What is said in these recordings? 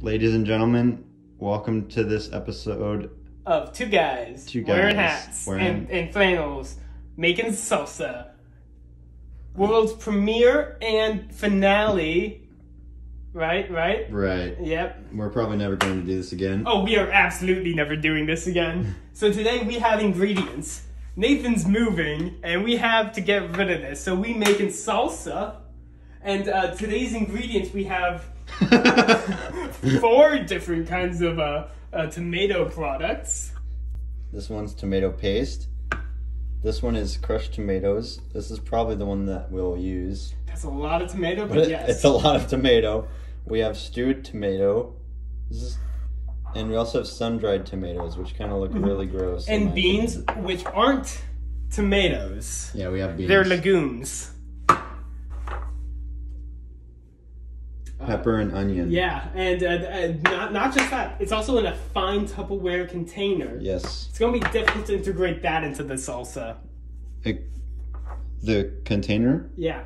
Ladies and gentlemen, welcome to this episode. of two guys, Two wearing guys hats wearing- And, and flannels making salsa. World's premiere and finale. Right, right? Right. Yep. We're probably never going to do this again. Oh, we are absolutely never doing this again. so today we have ingredients. Nathan's moving, and we have to get rid of this. So we making salsa, and uh, today's ingredients we have four different kinds of uh, uh, tomato products. this one's tomato paste. This one is crushed tomatoes. This is probably the one that we'll use. That's a lot of tomato, but, But it- yes. it's a lot of tomato. We have stewed tomato. This is, and we also have sun-dried tomatoes, which kind of look really gross. Mm-hmm. and beans, opinion. which aren't tomatoes. Yeah, we have beans. They're legumes. Pepper and onion. Yeah, and uh, uh, not, not just that, it's also in a fine Tupperware container. Yes. It's gonna be difficult to integrate that into the salsa. It- the container? Yeah,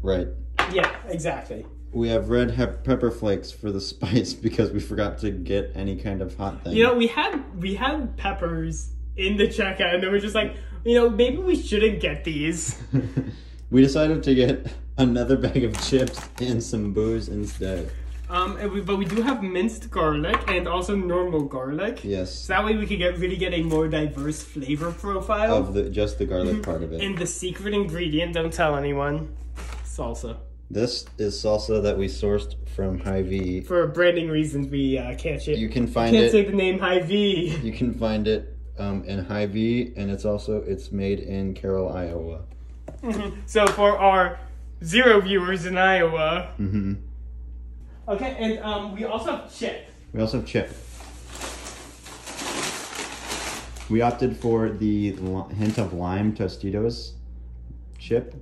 Right. yeah, exactly. We have red hep- pepper flakes for the spice because we forgot to get any kind of hot thing. You know, we had we had peppers in the checkout, and then we're just like, you know, maybe we shouldn't get these. we decided to get another bag of chips and some booze instead. Um, we, but we do have minced garlic and also normal garlic. Yes. So that way we could get really get a more diverse flavor profile. Of the just the garlic part of it. and the secret ingredient, don't tell anyone, salsa. This is salsa that we sourced from Hy-Vee. For branding reasons, we uh, can't share. You can find can't it. say the name Hy-Vee. You can find it um, in Hy-Vee, and it's also it's made in Carroll, Iowa. So for our zero viewers in Iowa. hmm Okay, and um, we also have chip. We also have chip. We opted for the hint of lime Tostitos chip.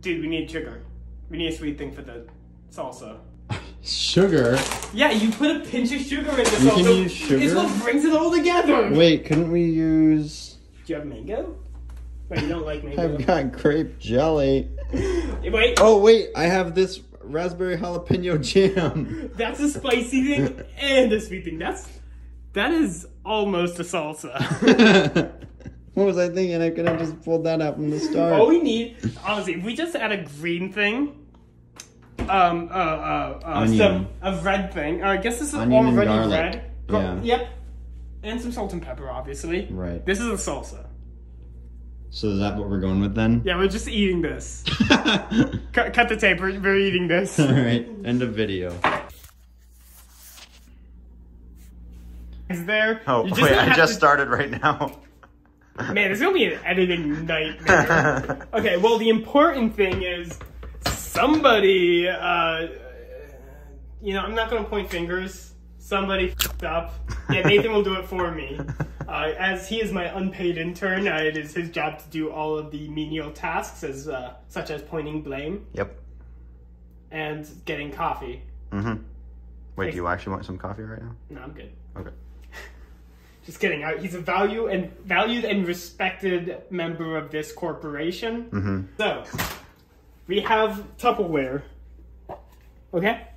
Dude, we need sugar. We need a sweet thing for the salsa. Sugar. Yeah, you put a pinch of sugar in the You salsa. can use sugar? It's what brings it all together. Wait, couldn't we use? Do you have mango? Wait, you don't like mango. I've got grape jelly. Wait, Oh wait, I have this raspberry jalapeno jam. that's a spicy thing and a sweet thing. That's that is almost a salsa. what was I thinking? I could have just pulled that out from the start. All we need, honestly, if we just add a green thing, um, uh, uh, uh some a red thing. Or I guess this is Onion and already red. Gar- Yeah. Yep. And some salt and pepper, obviously. Right. This is a salsa. So is that what we're going with then? Yeah, we're just eating this. Cut, cut the tape. We're, we're eating this. All right. End of video. Is there? Oh You wait, I just to- started right now. Man, it's gonna be an editing nightmare. okay, well, the important thing is somebody, uh, you know, I'm not gonna point fingers. Somebody f***ed up. Yeah, Nathan will do it for me. Uh, as he is my unpaid intern, uh, it is his job to do all of the menial tasks, as uh, such as pointing blame Yep. and getting coffee. Mm-hmm. Wait, do you actually want some coffee right now? No, I'm good. Okay. Just kidding. He's a value and valued and respected member of this corporation. Mm-hmm. So, we have Tupperware. Okay?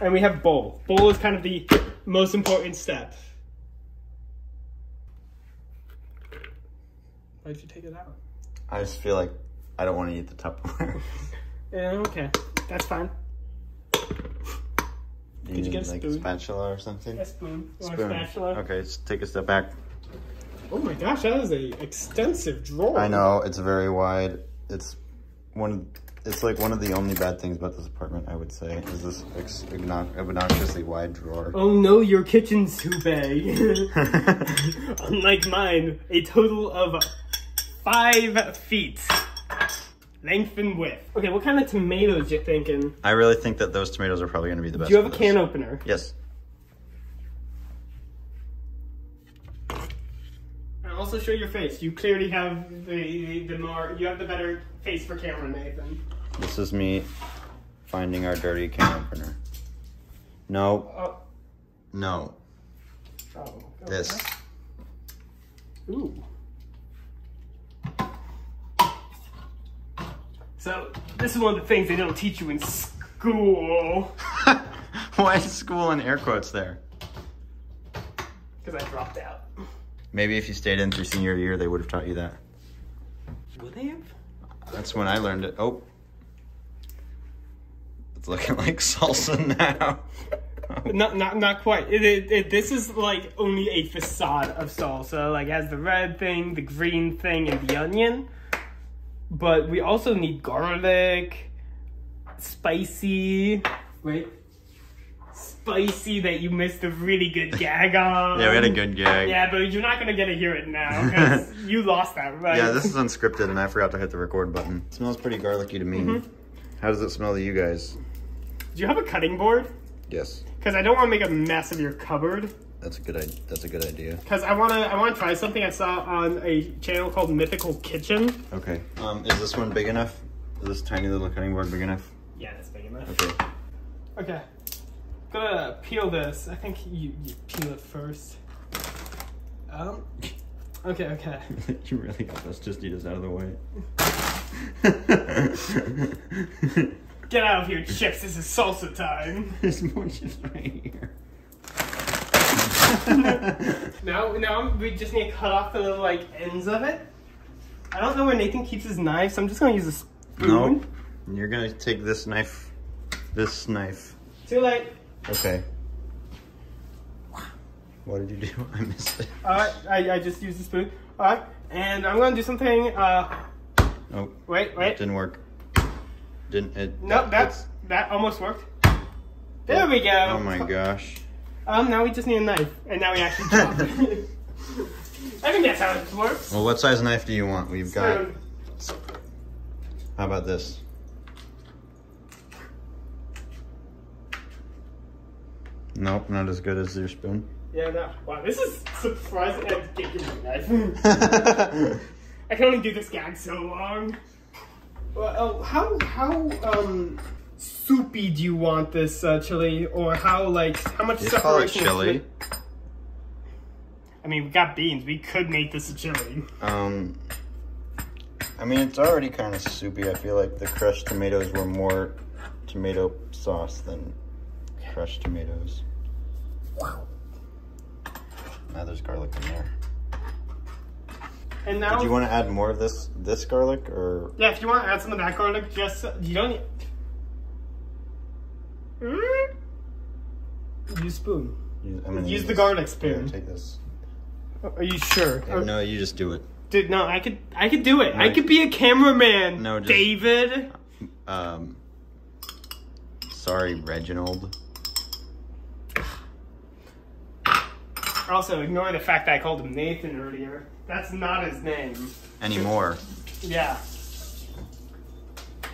And we have bowl. Bowl is kind of the most important step. Why'd you take it out? I just feel like I don't want to eat the Tupperware. Yeah, okay. That's fine. you you get a like spoon? spatula or something? A spoon. Or Spoon. a spatula. Okay, let's take a step back. Oh my gosh, that is a extensive drawer. I know it's very wide. It's one. It's like one of the only bad things about this apartment. I would say is this obnoxiously wide drawer. Oh no, your kitchen's too big. Unlike mine, a total of five feet. Length and width. Okay, what kind of tomatoes you thinking? I really think that those tomatoes are probably going to be the best. Do you have a for can opener? Yes. Also show your face. You clearly have the, the, the more, you have the better face for camera, Nathan. This is me finding our dirty can opener. No, Oh, no. oh. okay. This. Ooh. So, this is one of the things they don't teach you in school. Why is school in air quotes there? Because I dropped out. Maybe if you stayed in through senior year, they would have taught you that. Would they have? That's when I learned it. Oh. It's looking like salsa now. Not, not, not quite. It, it, it, this is like only a facade of salsa. Like, it has the red thing, the green thing, and the onion. But we also need garlic, spicy. Wait. Spicy that you missed a really good gag on. yeah, we had a good gag. Yeah, but you're not gonna get to hear it now because you lost that, right? Yeah, this is unscripted and I forgot to hit the record button. It smells pretty garlicky to me. Mm-hmm. How does it smell to you guys? Do you have a cutting board? Yes. Because I don't want to make a mess of your cupboard. That's a good idea. That's a good idea. Because I wanna, I wanna try something I saw on a channel called Mythical Kitchen. Okay. Um, is this one big enough? Is this tiny little cutting board big enough? Yeah, that's big enough. Okay. Okay. Gonna peel this. I think you, you peel it first. Um. Okay, okay. you really got us just eat us out of the way. Get out of here, chips. This is salsa time. There's more chips right here. Now, now we just need to cut off the little like ends of it. I don't know where Nathan keeps his knife, so I'm just gonna use a spoon. Nope. You're gonna take this knife. This knife. Too late. Okay. What did you do? I missed it. Alright, I, I just used the spoon. Alright, and I'm gonna do something. Uh, Oh, wait, wait. didn't work. Didn't it? No, that- that's that almost worked. There we go. Oh my gosh. Um, now we just need a knife, and now we actually chop. I think that's how it works. Well, what size knife do you want? We've got. How about this? Nope, not as good as your spoon. Yeah, no. Wow, this is surprising. Uh, give me a knife. I can only do this gag so long. Well, oh, how how um soupy do you want this uh, chili, or how like how much You call it separation? chili. I mean, we got beans. We could make this a chili. Um, I mean, it's already kind of soupy. I feel like the crushed tomatoes were more tomato sauce than crushed tomatoes. Now there's garlic in there. And now, Did you want to add more of this this garlic or? yeah, if you want to add some of that garlic, just you don't. Need... Mm? Use spoon. Use, I'm gonna Use the this. garlic spoon. take this. Are you sure? Yeah, no, you just do it. Dude, no, I could, I could do it. I could be a cameraman. No, just- David. Um, sorry, Reginald. Also, ignore the fact that I called him Nathan earlier. That's not his name. Anymore. Yeah.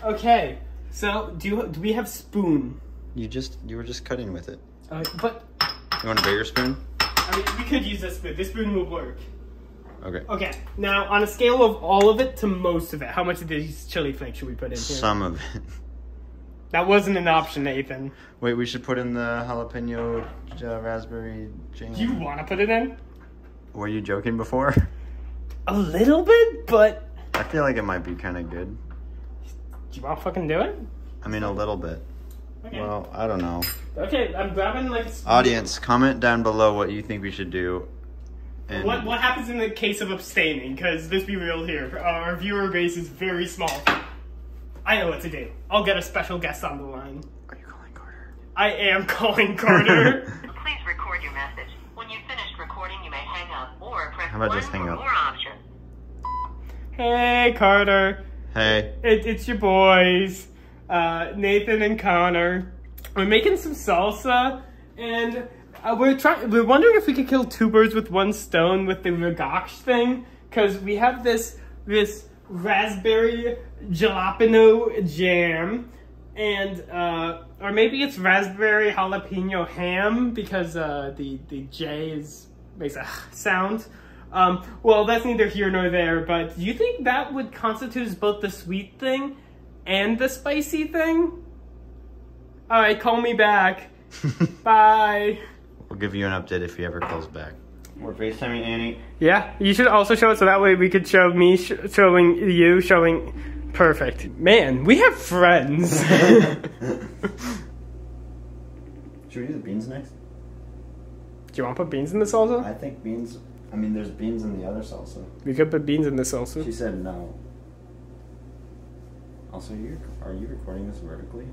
Okay. So, do you, do we have spoon? You just you were just cutting with it. Uh, but You want a bigger spoon? I mean, we could use this spoon. This spoon will work. Okay. Okay. Now, on a scale of all of it to most of it, how much of these chili flakes should we put in here? Some of it. That wasn't an option, Nathan. Wait, we should put in the jalapeno uh, raspberry jam. Do you want to put it in? Were you joking before? A little bit, but I feel like it might be kind of good. do you want to fucking do it? I mean, a little bit. Okay. Well, I don't know. Okay, I'm grabbing like. Audience, comment down below what you think we should do. And What what happens in the case of abstaining? Because let's be real here, our viewer base is very small. I know what to do. I'll get a special guest on the line. Are you calling Carter? I am calling Carter. Please record your message. When you've finished recording, you may hang up or press How about 1 just hang for up? more options. hey, Carter. Hey. It, it's your boys, uh, Nathan and Connor. We're making some salsa, and uh, we're trying. We're wondering if we could kill two birds with one stone with the regache thing, because we have this this raspberry jalapeno jam, and uh, or maybe it's raspberry jalapeno ham because uh, the the J is makes a sound. Um, well, that's neither here nor there, but do you think that would constitute as both the sweet thing and the spicy thing? Alright, call me back. Bye. We'll give you an update if he ever calls back. We're FaceTiming Annie. Yeah, you should also show it so that way we could show me sh- showing you showing perfect. Man, we have friends. Should we do the beans next? Do you want to put beans in the salsa? I think beans. I mean, there's beans in the other salsa. We could put beans in the salsa. She said no. Also, you are you recording this vertically?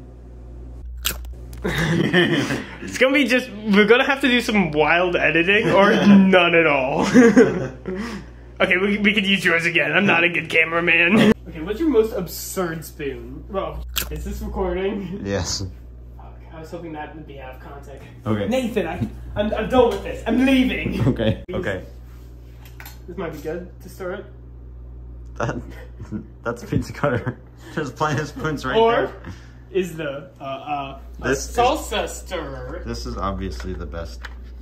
It's gonna be just. We're gonna have to do some wild editing or none at all. okay, we, we could use yours again. I'm not a good cameraman. What's your most absurd spoon? Well, is this recording? Yes. I was hoping that would be out of context. Okay. Nathan, I, I'm, I'm done with this. I'm leaving. Okay. Okay. This might be good to start. That that's a pizza cutter. There's plenty of spoons right or there. is the uh, uh, a This is- salsa stirrer. This is obviously the best,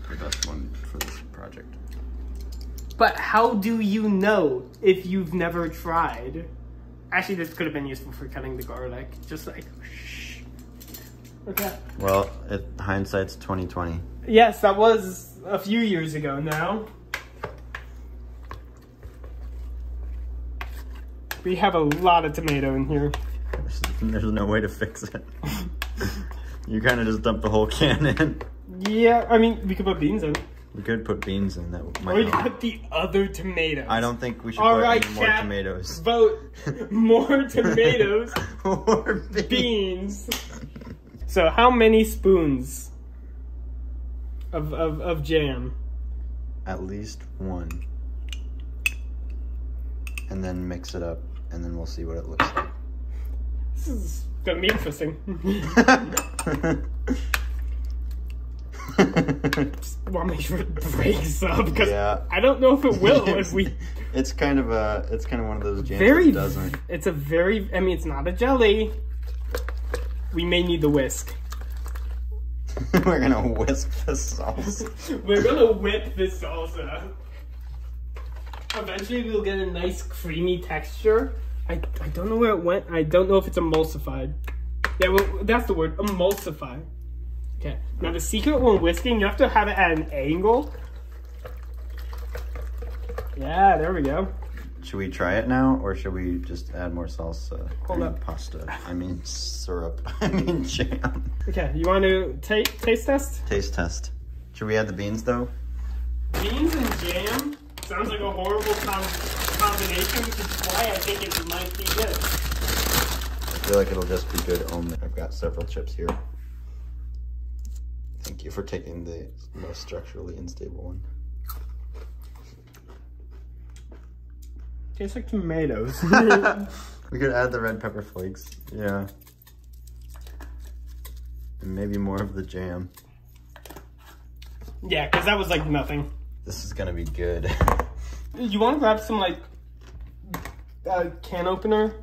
the best one for this project. But how do you know if you've never tried? Actually, this could have been useful for cutting the garlic. Just like, shh. Okay. Well, it, hindsight's twenty twenty. Yes, that was a few years ago now. We have a lot of tomato in here. There's, there's no way to fix it. you kind of just dump the whole can in. Yeah, I mean, we could put beans in. We could put beans in that. Or we could help. put the other tomatoes. I don't think we should All put right, any more chat. tomatoes. Vote more tomatoes, or beans. beans. So, how many spoons of, of, of jam? At least one. And then mix it up, and then we'll see what it looks like. This is gonna be interesting. Want to make sure it breaks up because Yeah. I don't know if it will if we. It's kind of a. It's kind of one of those jams Very. that doesn't. It's a very. I mean, it's not a jelly. We may need the whisk. We're gonna whisk the sauce. We're gonna whip this salsa. Eventually, we'll get a nice creamy texture. I, I don't know where it went. I don't know if it's emulsified. Yeah, well, that's the word, emulsify. Okay. Now the secret when whisking, you have to have it at an angle. Yeah, there we go. Should we try it now, or should we just add more salsa? Hold I mean, up. Pasta. I mean syrup. I mean jam. Okay, you want to ta taste test? Taste test. Should we add the beans though? Beans and jam sounds like a horrible com- combination, which is why I think it might be good. I feel like it'll just be good only. I've got several chips here. Thank you for taking the most structurally unstable one. Tastes like tomatoes. We could add the red pepper flakes. Yeah. And maybe more of the jam. yeah, because that was like nothing. This is gonna be good. You want to grab some like uh, can opener?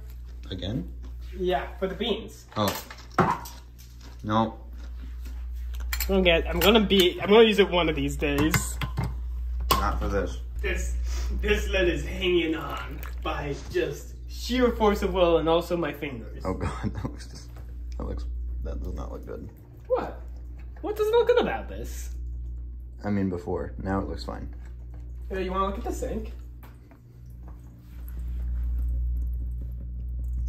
Again? Yeah, for the beans. Oh. No. I'm gonna get. I'm gonna be. I'm gonna use it one of these days. Not for this. This this lid is hanging on by just sheer force of will and also my fingers. Oh god, that looks just, that looks that does not look good. What? What doesn't look good about this? I mean before. Now it looks fine. Uh, you want to look at the sink?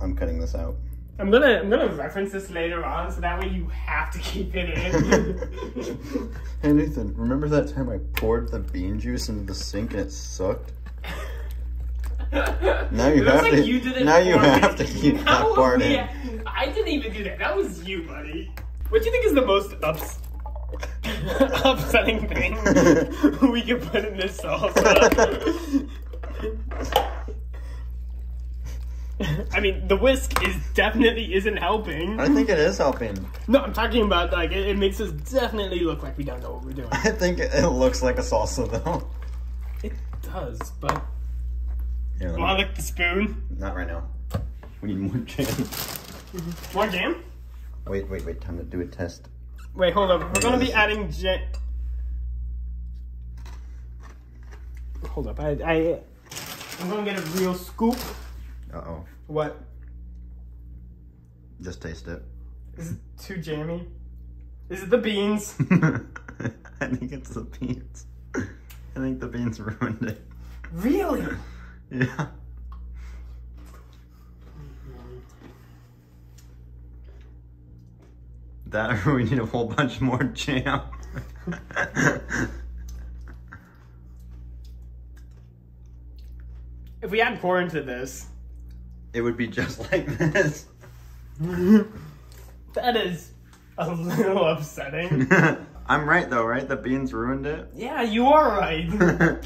I'm cutting this out. I'm gonna I'm gonna reference this later on, so that way you have to keep it in. hey Nathan, remember that time I poured the bean juice into the sink and it sucked? Now you It have like to- you did now you have to keep that Now part in. I didn't even do that. That was you, buddy. What do you think is the most ups- upsetting thing we could put in this salsa? I mean, the whisk is definitely isn't helping. I think it is helping. No, I'm talking about like it, it makes us definitely look like we don't know what we're doing. I think it, it looks like a salsa though. It does, but Here, let want me- to lick the spoon? not right now. We need more jam. More jam? Wait, wait, wait. Time to do a test. Wait, hold up. We're gonna be adding jam. Hold up. I, I, I'm gonna get a real scoop. Uh oh. What? Just taste it. Is it too jammy? Is it the beans? I think it's the beans. I think the beans ruined it. really? Yeah. That or we need a whole bunch more jam. If we add corn to this, it would be just like this. that is a little upsetting. I'm right though, right? The beans ruined it. yeah, you are right.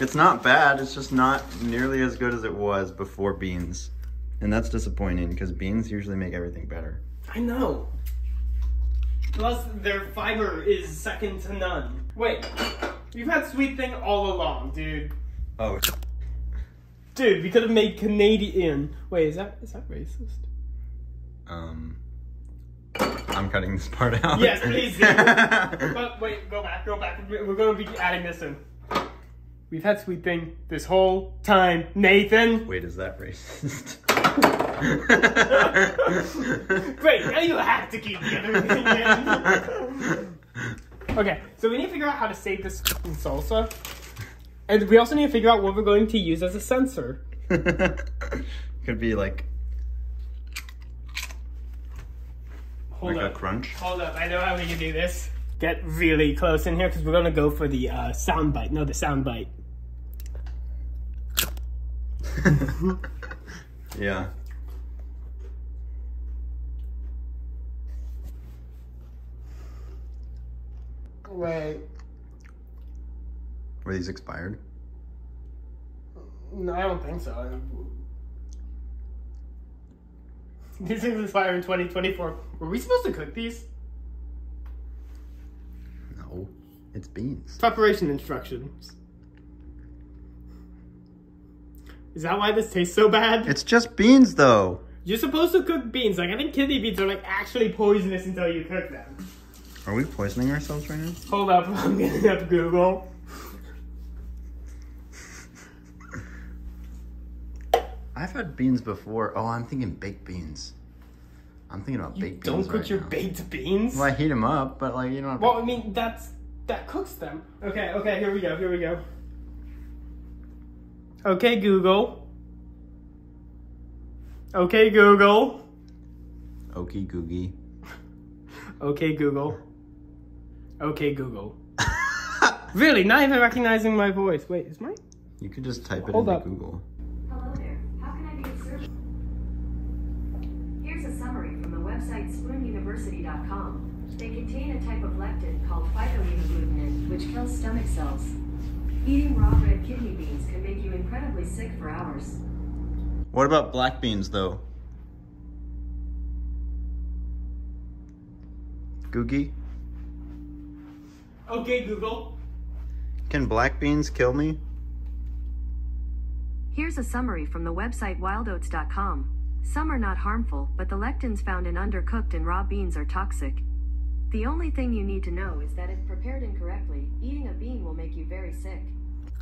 it's not bad. It's just not nearly as good as it was before beans, and that's disappointing because beans usually make everything better. I know. Plus, their fiber is second to none. Wait, you've had sweet thing all along, dude. Oh, Dude, we could have made Canadian. Wait, is that is that racist? um, I'm cutting this part out. Yes, please do. but wait, go back, go back. We're gonna be adding this in. We've had sweet thing this whole time, Nathan. Wait, is that racist? Great, now you have to keep the other thing in. okay, so we need to figure out how to save this salsa. And we also need to figure out what we're going to use as a censor. Could be like Hold like up. a crunch. Hold up, I know how we can do this. Get really close in here because we're gonna go for the uh, sound bite. No, the sound bite. yeah. Wait, Were these expired? no, I don't think so. These things expire in 2024. Were we supposed to cook these? No. It's beans. Preparation instructions. Is that why this tastes so bad? It's just beans though. You're supposed to cook beans. Like I think kidney beans are like actually poisonous until you cook them. Are we poisoning ourselves right now? Hold up, I'm getting up Google. I've had beans before. Oh, I'm thinking baked beans. I'm thinking about You baked don't beans. cook right your now. baked beans. Well, I heat them up, but like you don't. Well, I mean that's that cooks them. Okay, okay, here we go. Here we go. Okay, Google. Okay, Google. Okie googie. Okay, Google. Okay, Google. Really, not even recognizing my voice. Wait, is my You could just type it Hold into up. Google. Hello there. How can I be of service? Here's a summary from the website spoonuniversity.com. They contain a type of lectin called phytohemagglutinin, which kills stomach cells. Eating raw red kidney beans can make you incredibly sick for hours. What about black beans though? Googie? Okay, Google. Can black beans kill me? Here's a summary from the website wildoats.com. Some are not harmful, but the lectins found in undercooked and raw beans are toxic. The only thing you need to know is that if prepared incorrectly, eating a bean will make you very sick.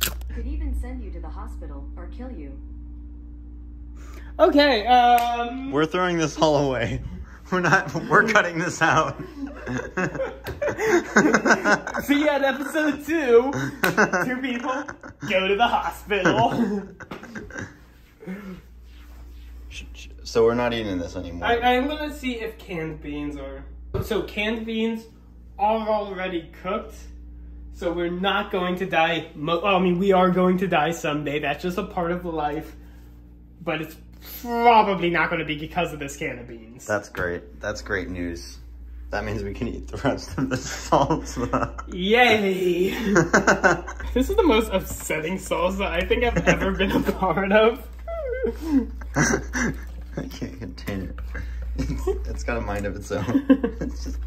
It could even send you to the hospital or kill you. Okay, um We're throwing this all away. We're not. We're cutting this out. See you at episode two. Two people go to the hospital. so we're not eating this anymore. I, I'm gonna see if canned beans are. So canned beans are already cooked. So we're not going to die. Mo- I mean, we are going to die someday. That's just a part of life. But it's probably not going to be because of this can of beans. That's great. That's great news. That means we can eat the rest of the salsa. Yay! this is the most upsetting salsa I think I've ever been a part of. I can't contain it. It's, it's got a mind of its own. It's just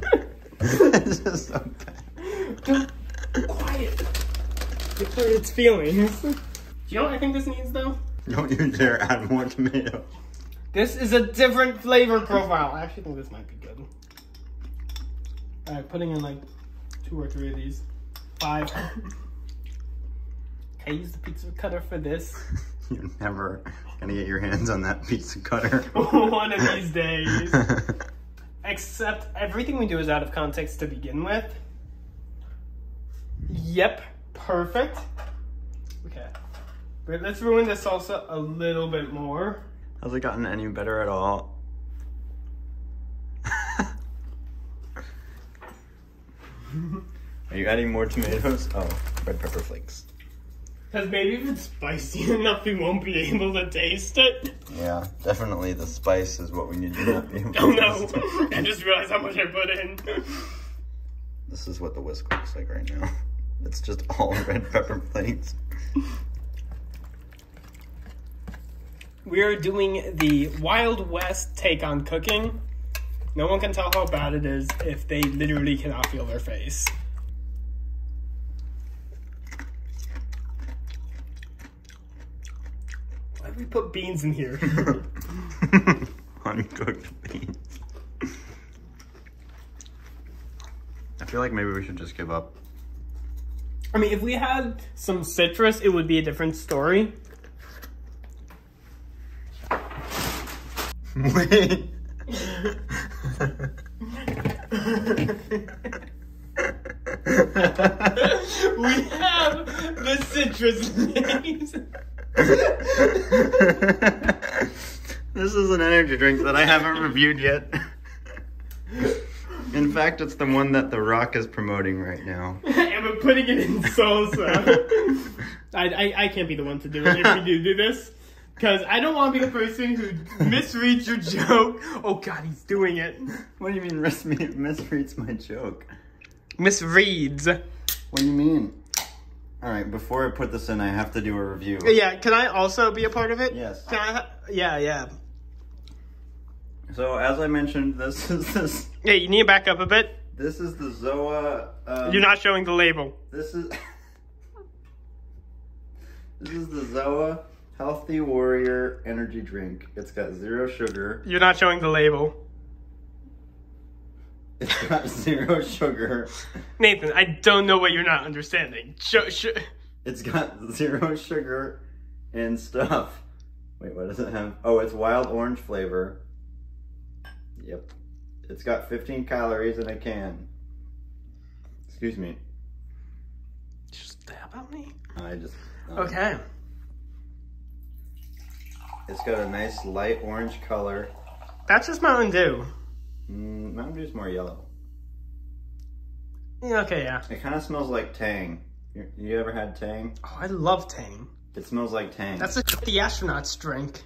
bad. it's just so bad. Don't quiet. It hurt its feelings. Do you know what I think this needs though? Don't you dare add more tomato. This is a different flavor profile. I actually think this might be good. Alright, putting in like two or three of these. Five. I use the pizza cutter for this? You're never gonna get your hands on that pizza cutter. One of these days. Except everything we do is out of context to begin with. Yep, perfect. Okay. But let's ruin the salsa a little bit more. Has it gotten any better at all? Are you adding more tomatoes? Oh, red pepper flakes. Because maybe if it's spicy enough, we won't be able to taste it. Yeah, definitely the spice is what we need to not be able to Oh no! I just realized how much I put in. This is what the whisk looks like right now. It's just all red pepper flakes. We are doing the Wild West take on cooking. No one can tell how bad it is if they literally cannot feel their face. Why did we put beans in here? Uncooked beans. I feel like maybe we should just give up. I mean, if we had some citrus, it would be a different story. Wait. we have the citrus names. This is an energy drink that I haven't reviewed yet. In fact, it's the one that The Rock is promoting right now. and we're putting it in salsa. I, I, I can't be the one to do it if we do do this. Because I don't want to be the person who misreads your joke. Oh god, he's doing it. What do you mean mis- misreads my joke? Misreads. What do you mean? All right, before I put this in, I have to do a review. Yeah, can I also be a part of it? Yes. Can I? Yeah, yeah. So as I mentioned, this is this Yeah, you need to back up a bit. this is the Zoa. Um, You're not showing the label. This is this is the Zoa Healthy Warrior Energy Drink. It's got zero sugar. You're not showing the label. It's got zero sugar. Nathan, I don't know what you're not understanding. Show. It's got zero sugar and stuff. Wait, what does it have? Oh, it's wild orange flavor. Yep. It's got 15 calories in a can. Excuse me. Just stab at me. I just. um, Okay. It's got a nice light orange color. That's just Mountain Dew. Mm, Mountain Dew's more yellow. Yeah, Okay, yeah. It kind of smells like Tang. You, you ever had Tang? Oh, I love Tang. It smells like Tang. That's a the astronauts drink.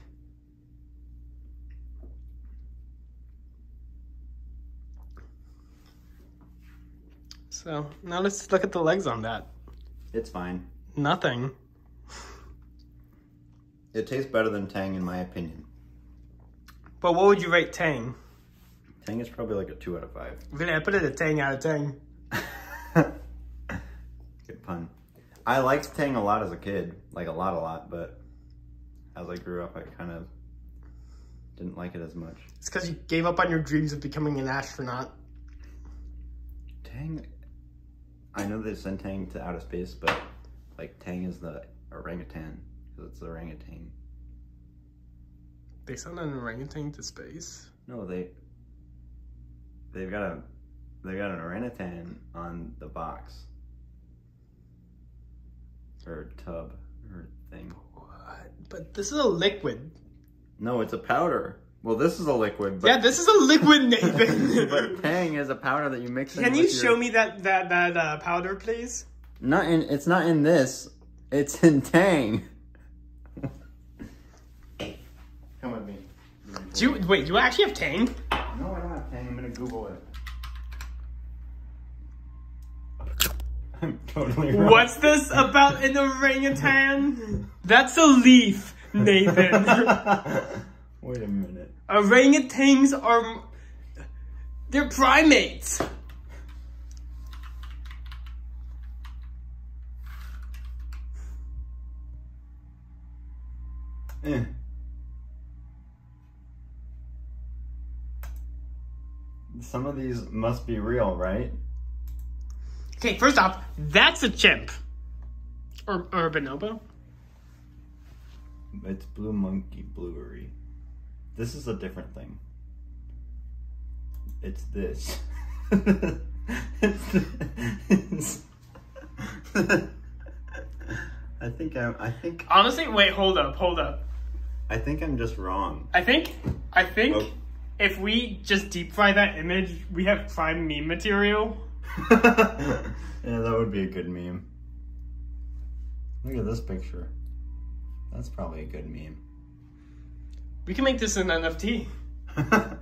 So now let's look at the legs on that. It's fine. Nothing. It tastes better than Tang in my opinion. But what would you rate Tang? Tang is probably like a two out of five. Really, I put it a Tang out of Tang. Good pun. I liked Tang a lot as a kid, like a lot, a lot, but as I grew up, I kind of didn't like it as much. It's because you gave up on your dreams of becoming an astronaut. Tang, I know they sent Tang to outer space, but like Tang is the orangutan because it's the orangutan. They sent an orangutan to space. No, they they've got a they got an orangutan on the box or tub or thing. What? But this is a liquid. No, it's a powder. Well, this is a liquid, but yeah, this is a liquid, Nathan. but Tang is a powder that you mix in. Can you with your- show me that that that uh, powder, please? Not in. It's not in this. It's in Tang. Come with me. Do you wait? Do you actually have Tang? No, I don't have Tang. I'm gonna Google it. I'm totally wrong. What's this about an orangutan? That's a leaf, Nathan. Wait a minute. Orangutans are they're primates. Eh. Some of these must be real, right? Okay, first off, that's a chimp. Or, or a bonobo. It's Blue Monkey Blueberry. This is a different thing. It's this. it's, it's I think I'm. I think. Honestly, wait, hold up, hold up. I think I'm just wrong. I think, I think, Oh. If we just deep fry that image, we have prime meme material. yeah, that would be a good meme. Look at this picture. That's probably a good meme. We can make this an NFT.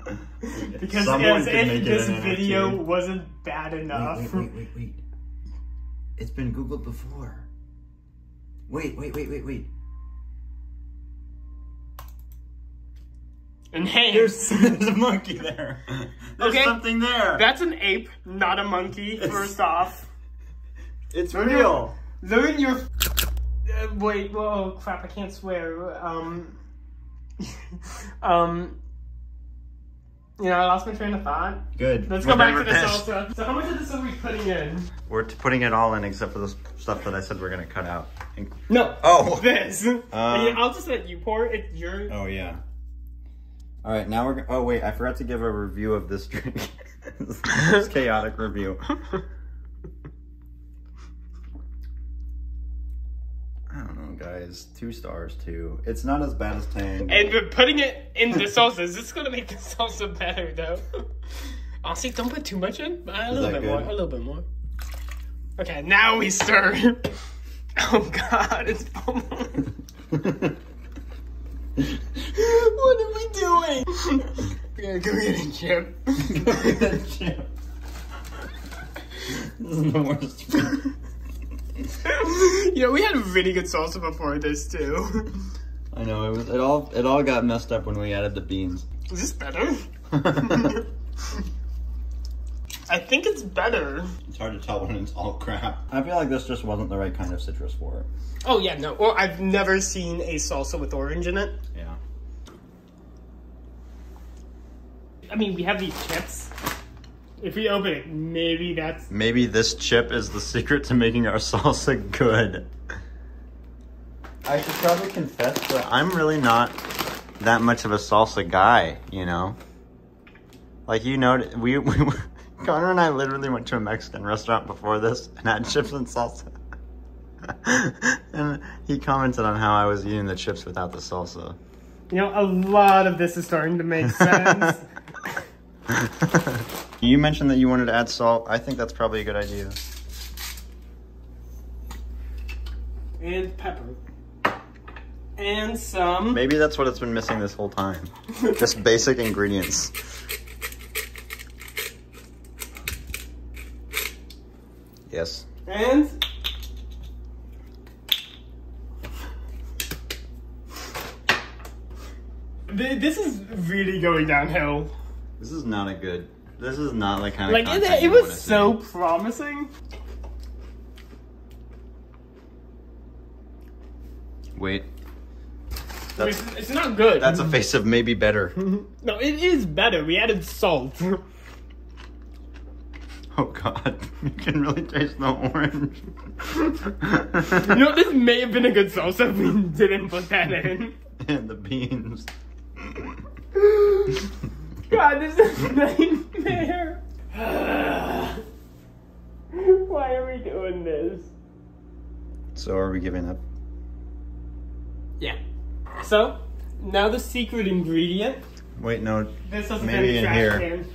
Because Someone as if this an NFT. video wasn't bad enough. Wait, wait, wait, wait, wait. It's been Googled before. Wait, wait, wait, wait, wait. Enhance. There's, there's a monkey there. There's Okay. something there. That's an ape, not a monkey, It's- first off. it's Learn real. your- Learn your. Uh, wait, whoa, crap, I can't swear. Um. um. You know, I lost my train of thought. Good. Let's We're go back to the this. salsa. So, how much of this are we putting in? We're t- putting it all in except for the stuff that I said we're gonna cut out. No. Oh. This. Um, I'll just let you pour it. Your. Oh yeah. All right, now we're. Go- oh wait, I forgot to give a review of this drink. this chaotic review. I don't know, guys. Two stars too. It's not as bad as Tang. And we're putting it in the salsa. Is this gonna make the salsa better, though? Honestly, don't put too much in. A little bit more. A little bit more. Okay, now we stir. Oh God, it's. What are we doing? We gotta go get a chip. this is the worst. you know, we had really good salsa before this too. I know it was. It all. It all got messed up when we added the beans. Is this better? I think it's better. It's hard to tell when it's all crap. I feel like this just wasn't the right kind of citrus for it. Oh yeah, no. Or I've never seen a salsa with orange in it. I mean, we have these chips. If we open it, maybe that's. Maybe this chip is the secret to making our salsa good. I should probably confess that I'm really not that much of a salsa guy, you know? Like, you know, we, we Connor and I literally went to a Mexican restaurant before this and had chips and salsa. and he commented on how I was eating the chips without the salsa. You know, a lot of this is starting to make sense. you mentioned that you wanted to add salt. I think that's probably a good idea. and pepper. And some. Maybe that's what it's been missing this whole time. Just basic ingredients. Yes. And. This is really going downhill. This is not a good. This is not like kind of Like, content it, it was so see. promising. Wait. That's It's, it's not good. that's a face of maybe better. No, it is better. We added salt. Oh God, you can really taste the orange. you know, this may have been a good salsa if we didn't put that in. and the beans. God, this is a nightmare. Why are we doing this? So are we giving up? Yeah. So, now the secret ingredient. Wait, no. This doesn't Maybe in trash here. can.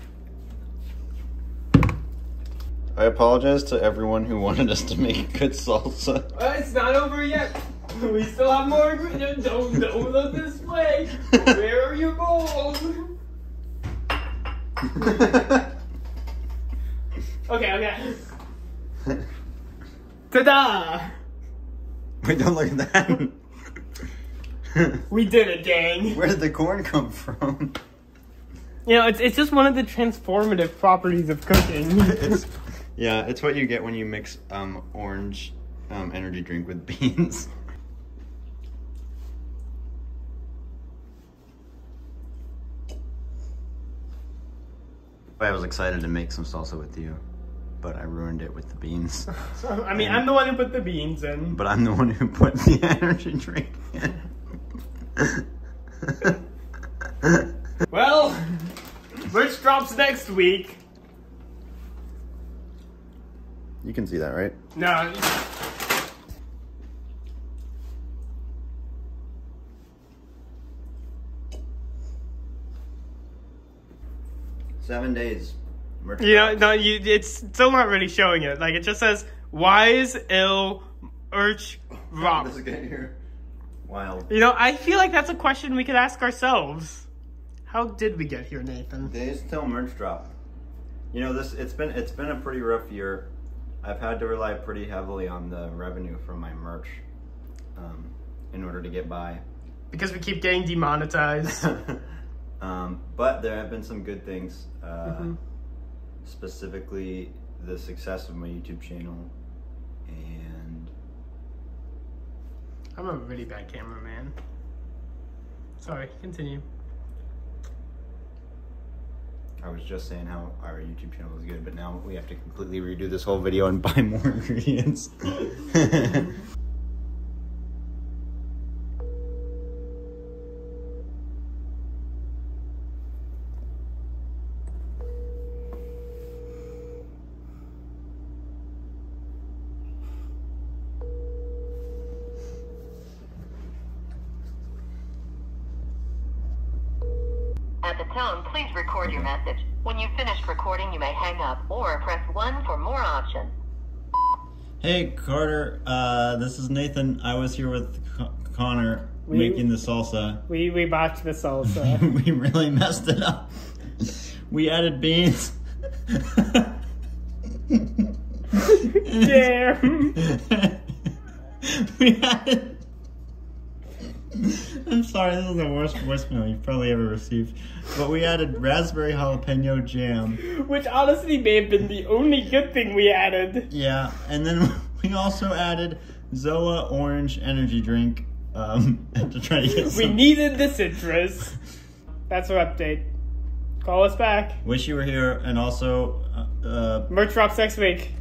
I apologize to everyone who wanted us to make good salsa. Uh, it's not over yet. We still have more ingredients. Don't, don't look this way. Where are your bowls? Okay, okay. Ta-da! Wait, don't look at that. We did it, gang. Where did the corn come from? You know, it's, it's just one of the transformative properties of cooking. It's, yeah, it's what you get when you mix um, orange um, energy drink with beans. I was excited to make some salsa with you, but I ruined it with the beans. I mean, I'm the one who put the beans in. But I'm the one who put the energy drink in. Well, which drops next week? you can see that, right? No. Seven days. know, no, you. It's still not really showing it. Like it just says wise ill urch How rock. did this get here? Wild. You know, I feel like that's a question we could ask ourselves. How did we get here, Nathan? Days till merch drop. You know this. It's been it's been a pretty rough year. I've had to rely pretty heavily on the revenue from my merch, um, in order to get by. Because we keep getting demonetized. um, but there have been some good things. Uh, Mhm. Specifically, the success of my YouTube channel, and I'm a really bad cameraman. Sorry, continue. I was just saying how our YouTube channel is good, but now we have to completely redo this whole video and buy more ingredients. At the tone, please record your message. When you've finished recording, you may hang up or press 1 for more options. hey Carter, uh, this is Nathan. I was here with Con- Connor We- making the salsa. We we botched the salsa. we really messed it up. We added beans. Damn. we added. I'm sorry, this is the worst voicemail you've probably ever received. But we added raspberry jalapeno jam. Which honestly may have been the only good thing we added. Yeah, and then we also added Zoa orange energy drink um, to try to get Some. We needed the citrus. That's our update. Call us back. Wish you were here, and also uh, uh, Merch drops next week.